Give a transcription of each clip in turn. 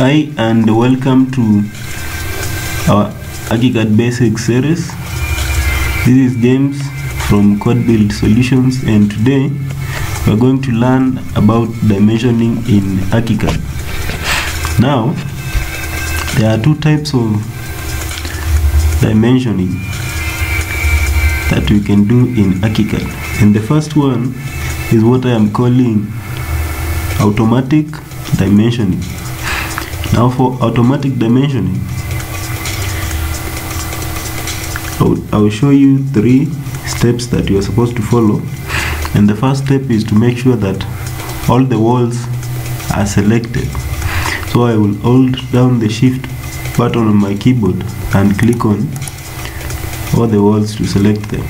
Hi and welcome to our ArchiCAD Basics series. This is James from QuantBuild Solutions and today we're going to learn about dimensioning in ArchiCAD. Now, there are two types of dimensioning that we can do in ArchiCAD. And the first one is what I am calling automatic dimensioning. Now for automatic dimensioning, I'll, I'll show you three steps that you are supposed to follow. And the first step is to make sure that all the walls are selected. So I will hold down the shift button on my keyboard and click on all the walls to select them.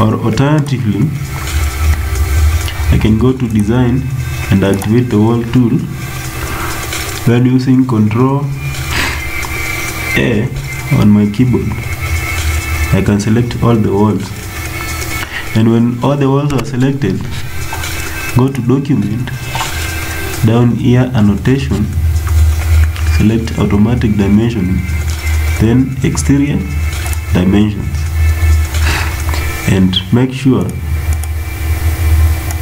Or alternatively, I can go to design and activate the wall tool. When using control A on my keyboard? I can select all the walls. And when all the walls are selected go to document down here annotation select automatic dimensioning then exterior dimensions. And make sure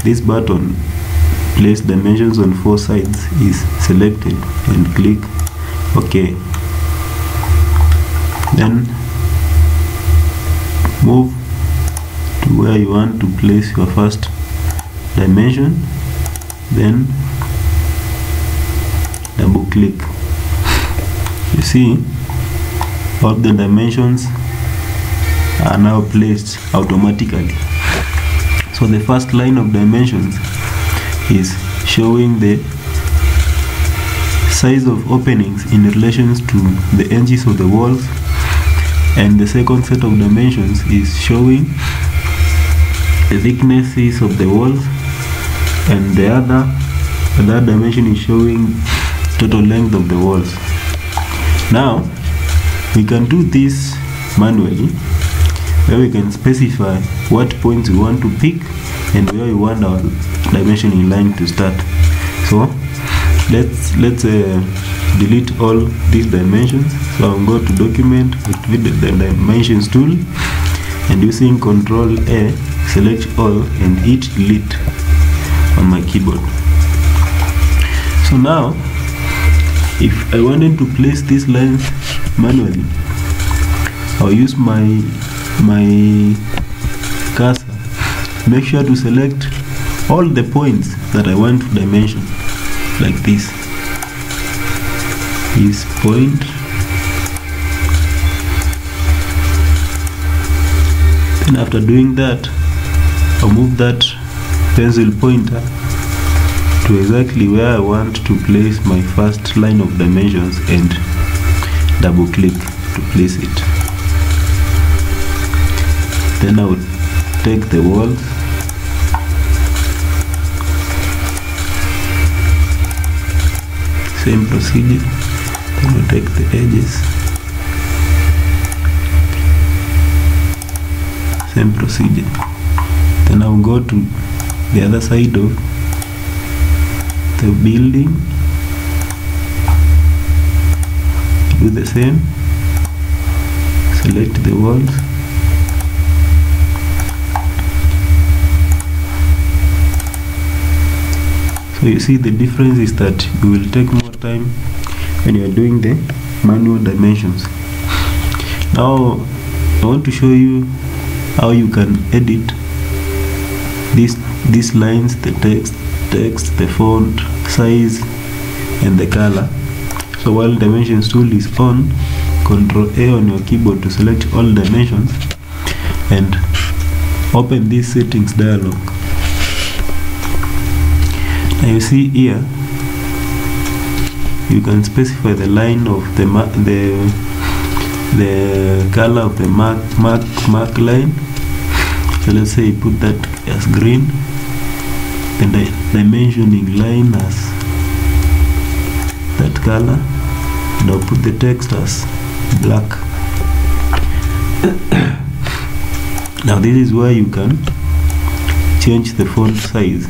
this button place dimensions on four sides is selected and click OK. Then move to where you want to place your first dimension. Then double click. You see all the dimensions are now placed automatically. So the first line of dimensions is showing the size of openings in relation to the edges of the walls and the second set of dimensions is showing the thicknesses of the walls and the other that dimension is showing total length of the walls. Now we can do this manually where we can specify what points we want to pick and where we want our dimensioning line to start. So let's let's uh, delete all these dimensions. So I'll go to document activate the dimensions tool. And using control A select all and hit delete on my keyboard. So now if I wanted to place these lines manually I'll use my my cursor. Make sure to select all the points that I want to dimension like this is point then after doing that I'll move that pencil pointer to exactly where I want to place my first line of dimensions and double click to place it. Then I would take the walls same procedure. Then we take the edges. Same procedure. Then I'll go to the other side of the building do the same. Select the walls you see the difference is that you will take more time when you are doing the manual dimensions. Now I want to show you how you can edit these these lines the text text the font size and the color. So while dimensions tool is on control A on your keyboard to select all dimensions and open this settings dialog now you see here you can specify the line of the the the color of the mark mark mark line. So let's say put that as green the dimensioning line as that color and I'll put the text as black. Now this is where you can change the font size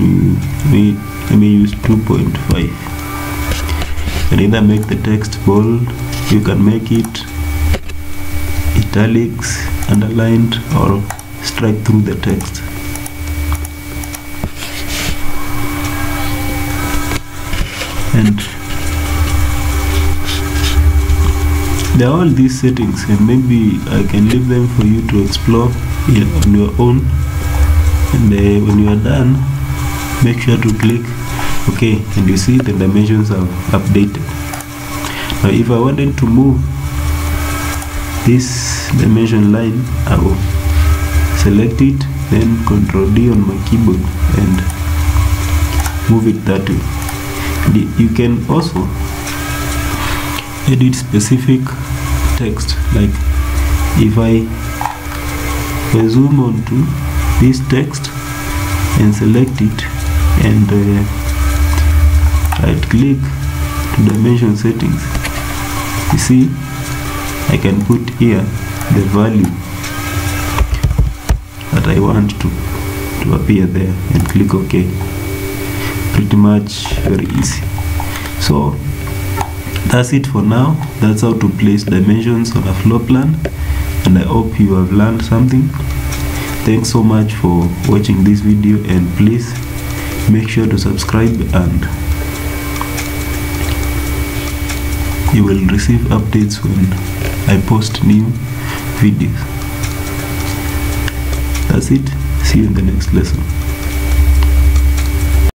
to let me use 2.5 you can either make the text bold. You can make it italics underlined or strike through the text. And there are all these settings and maybe I can leave them for you to explore on your own. And uh, when you are done make sure to click OK and you see the dimensions have updated now if I wanted to move this dimension line I will select it then control D on my keyboard and move it that way. You can also edit specific text like if I, if I zoom onto this text and select it and uh, right click to dimension settings. You see I can put here the value that I want to to appear there and click OK. Pretty much very easy. So that's it for now. That's how to place dimensions on a floor plan and I hope you have learned something. Thanks so much for watching this video and please make sure to subscribe and you will receive updates when I post new videos. That's it. See you in the next lesson